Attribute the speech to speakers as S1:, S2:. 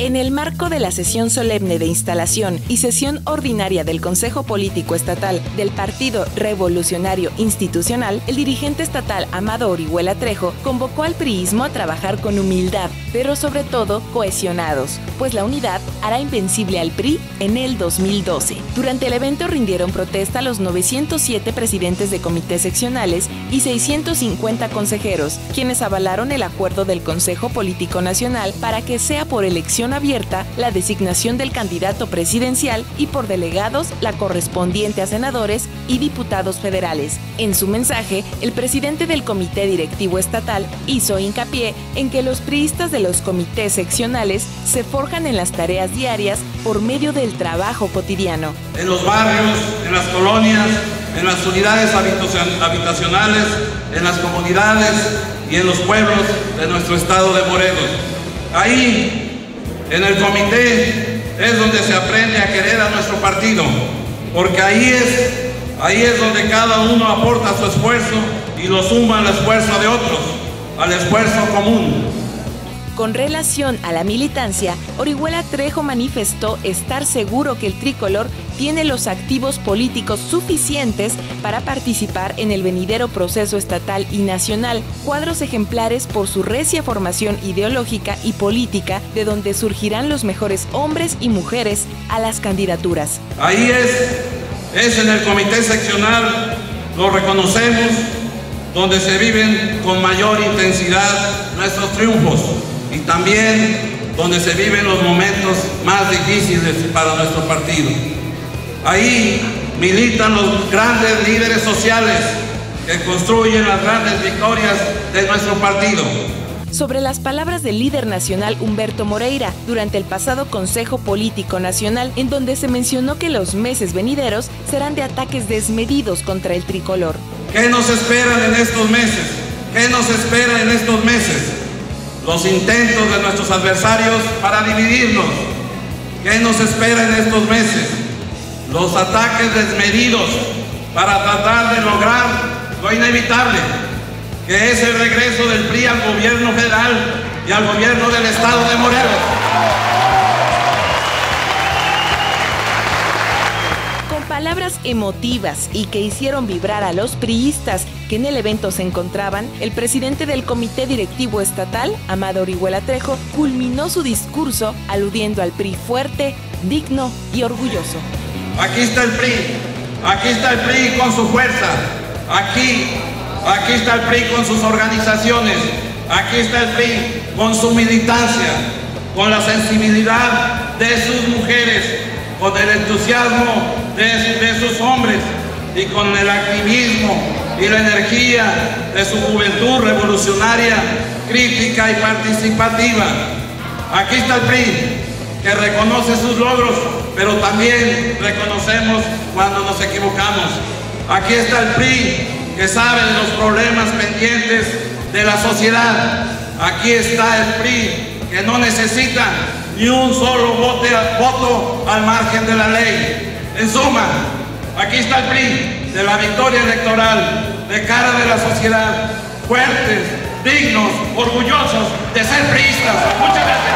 S1: En el marco de la sesión solemne de instalación y sesión ordinaria del Consejo Político Estatal del Partido Revolucionario Institucional, el dirigente estatal Amado Orihuela Trejo convocó al priismo a trabajar con humildad, pero sobre todo cohesionados, pues la unidad hará invencible al PRI en el 2012. Durante el evento rindieron protesta los 907 presidentes de comités seccionales y 650 consejeros, quienes avalaron el acuerdo del Consejo Político Nacional para que sea por elección abierta la designación del candidato presidencial y por delegados la correspondiente a senadores y diputados federales. En su mensaje, el presidente del Comité Directivo Estatal hizo hincapié en que los priistas de los comités seccionales se forjan en las tareas diarias por medio del trabajo cotidiano.
S2: En los barrios, en las colonias, en las unidades habitacionales, en las comunidades y en los pueblos de nuestro estado de Morelos. Ahí en el comité es donde se aprende a querer a nuestro partido, porque ahí es, ahí es donde cada uno aporta su esfuerzo y lo suma al esfuerzo de otros, al esfuerzo común.
S1: Con relación a la militancia, Orihuela Trejo manifestó estar seguro que el tricolor tiene los activos políticos suficientes para participar en el venidero proceso estatal y nacional, cuadros ejemplares por su recia formación ideológica y política, de donde surgirán los mejores hombres y mujeres a las candidaturas.
S2: Ahí es, es en el comité seccional, lo reconocemos, donde se viven con mayor intensidad nuestros triunfos y también donde se viven los momentos más difíciles para nuestro partido. Ahí militan los grandes líderes sociales que construyen las grandes victorias de nuestro partido.
S1: Sobre las palabras del líder nacional Humberto Moreira durante el pasado Consejo Político Nacional, en donde se mencionó que los meses venideros serán de ataques desmedidos contra el tricolor.
S2: ¿Qué nos esperan en estos meses? ¿Qué nos espera en estos meses? Los intentos de nuestros adversarios para dividirnos. ¿Qué nos espera en estos meses? los ataques desmedidos para tratar de lograr lo inevitable, que es el regreso del PRI al gobierno federal y al gobierno del estado de Morelos.
S1: Con palabras emotivas y que hicieron vibrar a los priistas que en el evento se encontraban, el presidente del Comité Directivo Estatal, Amado Orihuela Trejo, culminó su discurso aludiendo al PRI fuerte, digno y orgulloso.
S2: Aquí está el PRI, aquí está el PRI con su fuerza, aquí, aquí está el PRI con sus organizaciones, aquí está el PRI con su militancia, con la sensibilidad de sus mujeres, con el entusiasmo de, de sus hombres y con el activismo y la energía de su juventud revolucionaria, crítica y participativa. Aquí está el PRI, que reconoce sus logros, pero también reconocemos cuando nos equivocamos. Aquí está el PRI, que sabe los problemas pendientes de la sociedad. Aquí está el PRI, que no necesita ni un solo voto al margen de la ley. En suma, aquí está el PRI de la victoria electoral de cara de la sociedad, fuertes, dignos, orgullosos de ser priistas. Muchas gracias.